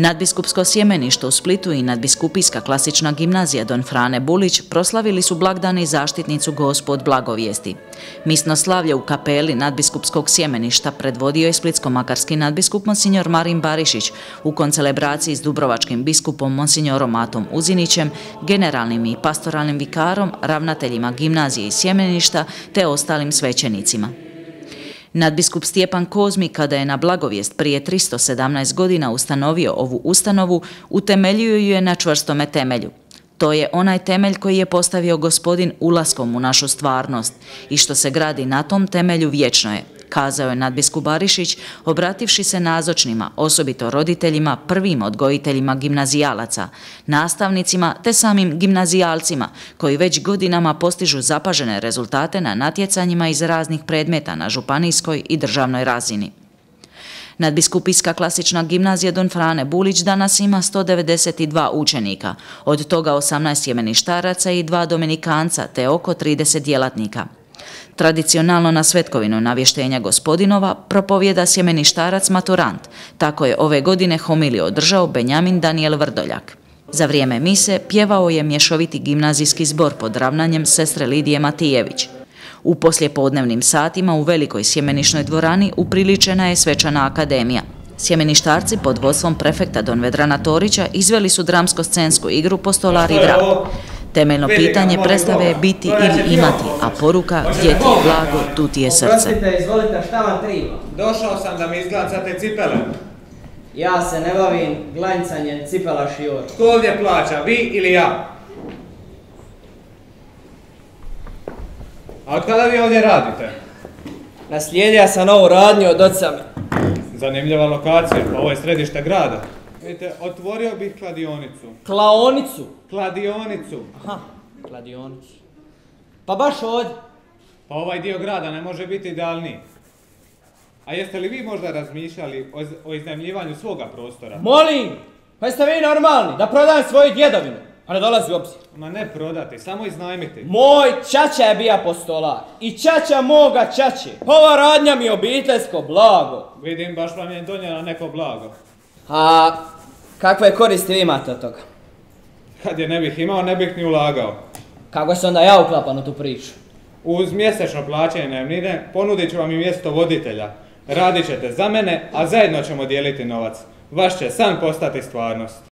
Nadbiskupsko sjemenište u Splitu i nadbiskupijska klasična gimnazija Don Frane Bulić proslavili su blagdane i zaštitnicu gospod blagovijesti. Misno slavlje u kapeli nadbiskupskog sjemeništa predvodio je splitsko-makarski nadbiskup Monsignor Marin Barišić u koncelebraciji s dubrovačkim biskupom Monsignorom Matom Uzinićem, generalnim i pastoralnim vikarom, ravnateljima gimnazije i sjemeništa te ostalim svećenicima. Nadbiskup Stjepan Kozmi, kada je na blagovijest prije 317 godina ustanovio ovu ustanovu, utemeljio ju je na čvrstome temelju. To je onaj temelj koji je postavio gospodin ulaskom u našu stvarnost i što se gradi na tom temelju vječno je, kazao je nadbiskup Barišić, obrativši se nazočnima, osobito roditeljima, prvim odgojiteljima gimnazijalaca, nastavnicima te samim gimnazijalcima, koji već godinama postižu zapažene rezultate na natjecanjima iz raznih predmeta na županijskoj i državnoj razini. Nadbiskupijska klasična gimnazija Don Frane Bulić danas ima 192 učenika, od toga 18 jemeništaraca i dva dominikanca te oko 30 djelatnika. Tradicionalno na svetkovinu navještenja gospodinova propovjeda sjemeništarac maturant, tako je ove godine homiliju održao Benjamin Daniel Vrdoljak. Za vrijeme mise pjevao je mješoviti gimnazijski zbor pod ravnanjem sestre Lidije Matijević. U poslijepodnevnim satima u velikoj sjemenišnoj dvorani upriličena je svečana akademija. Sjemeništarci pod vodstvom prefekta Don Vedrana Torića izveli su dramsko-scensku igru Postolari vrap. Temeljno pitanje predstave je biti ili imati, a poruka gdje ti je blago, tu ti je srce. Oprostite, izvolite, šta vam triba? Došao sam da mi izglacate cipele. Ja se ne bavim glanjanjem cipela šior. Tko ovdje plaća, vi ili ja? A od kada vi ovdje radite? Naslijedio sam ovu radnju od oca mi. Zanimljiva lokacija, pa ovo je središte grada. Vidite, otvorio bih kladionicu. Klaonicu. Kladionicu. Aha, kladionicu. Pa baš ovdje. Pa ovaj dio grada ne može biti idealniji. A jeste li vi možda razmišljali o, o iznajmljivanju svoga prostora? Molim, pa jeste vi normalni da prodam svoju djedovinu? A ne dolazi u obzir. Ma ne prodati, samo iznajmiti. Moj čača je bija postolar. I čača moga čače. Ova radnja mi je obiteljsko blago. Vidim, baš vam je donijela neko blago. A kakve koristi vi imate od toga? Kad je ne bih imao, ne bih ni ulagao. Kako se onda ja uklapam u tu priču? Uz mjesečno plaćanje najemnine ponudit ću vam i mjesto voditelja. Radit ćete za mene, a zajedno ćemo dijeliti novac. Vaš će san postati stvarnost.